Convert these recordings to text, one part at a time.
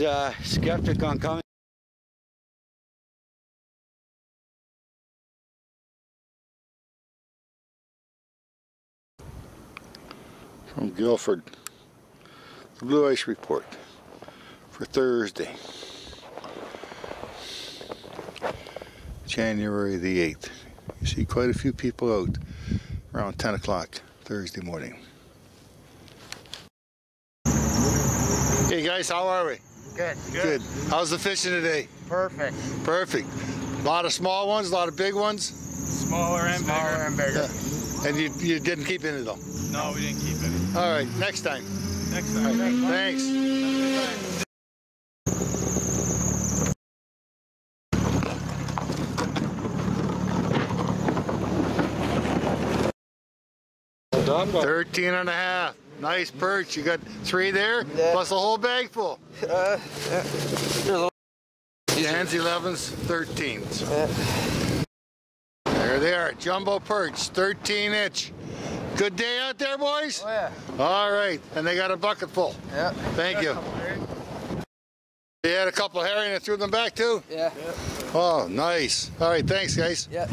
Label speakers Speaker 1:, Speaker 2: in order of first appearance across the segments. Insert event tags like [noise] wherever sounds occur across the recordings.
Speaker 1: Uh, skeptic on coming.
Speaker 2: From Gilford, the Blue Ice Report for Thursday, January the 8th. You see quite a few people out around 10 o'clock Thursday morning. Hey guys, how are we?
Speaker 3: Good.
Speaker 2: Good. How's the fishing today?
Speaker 3: Perfect.
Speaker 2: Perfect. A lot of small ones, a lot of big ones,
Speaker 4: Smaller and
Speaker 3: Smaller
Speaker 4: bigger.
Speaker 3: and bigger.
Speaker 2: and you, you didn't keep any though.
Speaker 4: No, we didn't keep any.
Speaker 2: All right, next time.
Speaker 4: Next time.
Speaker 2: right, thanks. Thirteen and a half. Nice perch. You got three there,
Speaker 3: Yeah.
Speaker 2: plus a whole bag full.
Speaker 3: Uh,
Speaker 2: Tens, elevens, thirteens. There they are, jumbo perch, 13 inch. Good day out there, boys?
Speaker 3: oh yeah.
Speaker 2: All right, and they got a bucket full.
Speaker 3: Yep.
Speaker 2: Thank you. You had a couple herring and threw them back too?
Speaker 3: Yeah.
Speaker 2: Oh, nice. All right, thanks, guys.
Speaker 3: Yeah.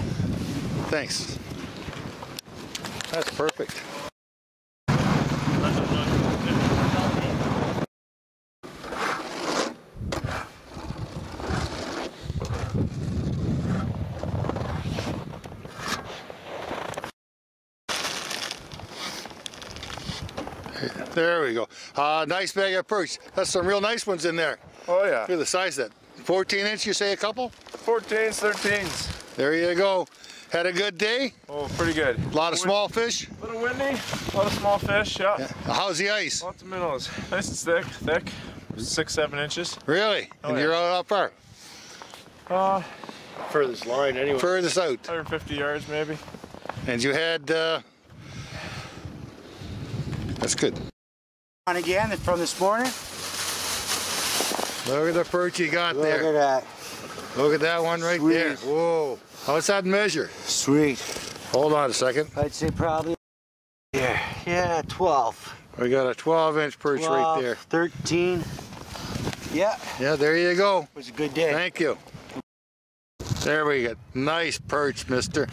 Speaker 2: Thanks. That's perfect. There we go. Uh, nice bag of perch. That's some real nice ones in there.
Speaker 5: Oh yeah,
Speaker 2: Look at the size of that. 14 inch, you say a couple?
Speaker 5: 14s, 13s.
Speaker 2: There you go. Had a good day?
Speaker 5: Oh, pretty good.
Speaker 2: A lot of small fish?
Speaker 5: A little windy, a lot of small fish. Yeah.
Speaker 2: How's the ice?
Speaker 5: Lots of minnows. Nice and thick, thick, six, seven inches.
Speaker 2: Really?
Speaker 5: Oh,
Speaker 2: and
Speaker 5: yeah.
Speaker 2: you're out how far?
Speaker 5: Uh,
Speaker 1: Furthest line anyway.
Speaker 2: Furthest out.
Speaker 5: 150 yards maybe.
Speaker 2: And you had, uh, that's good.
Speaker 1: On again from this morning.
Speaker 2: Look at the perch you got there.
Speaker 1: Look at that.
Speaker 2: Look at that one right
Speaker 1: Sweet.
Speaker 2: there. Whoa. How's that measure?
Speaker 1: Sweet.
Speaker 2: Hold on a second.
Speaker 1: I'd say probably. Yeah. Yeah, 12.
Speaker 2: We got a 12 inch perch
Speaker 1: 12,
Speaker 2: right there.
Speaker 1: 13. Yeah.
Speaker 2: Yeah, there you go.
Speaker 1: It was a good day.
Speaker 2: Thank you. There we go. Nice perch, mister.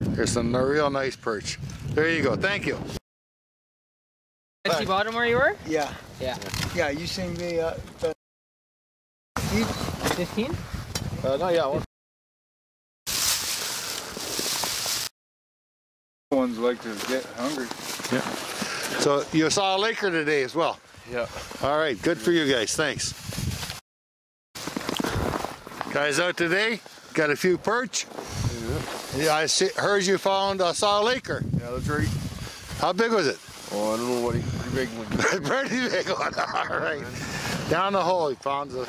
Speaker 2: There's some real nice perch. There you go. Thank you.
Speaker 6: Empty bottom where you were?
Speaker 1: Yeah.
Speaker 6: Yeah.
Speaker 1: Yeah, you seen the, uh, the
Speaker 6: 15?
Speaker 1: uh, no, yeah.
Speaker 5: Ones like to get hungry. Yeah.
Speaker 2: So you saw a laker today as well.
Speaker 5: Yeah.
Speaker 2: All right, good for you guys. Thanks. Guys out today? Got a few perch? Yeah, yeah I see, heard you found uh, saw a laker.
Speaker 5: Yeah, that's right.
Speaker 2: How big was it?
Speaker 5: Oh, I don't know what he, pretty big one. [laughs]
Speaker 2: Pretty big one. [laughs] All right. Down the hole, he found the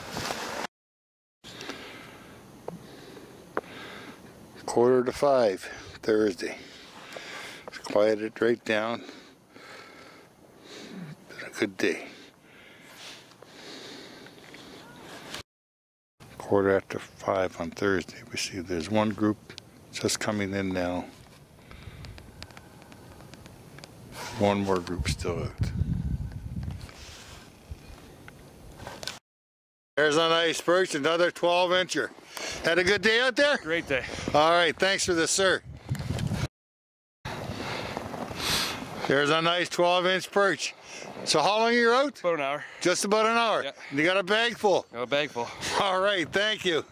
Speaker 2: quarter to five Thursday. It's it right down. Been a good day. Quarter after five on Thursday. We see there's one group just coming in now. One more group still out. There's a nice perch, another 12 incher. Had a good day out there?
Speaker 5: Great day.
Speaker 2: All right, thanks for this, sir. There's a nice 12 inch perch. So how long are you out?
Speaker 5: About an hour.
Speaker 2: Just about an hour.
Speaker 5: Yeah.
Speaker 2: You got a bag full.
Speaker 5: Got a bag full.
Speaker 2: All right, thank you.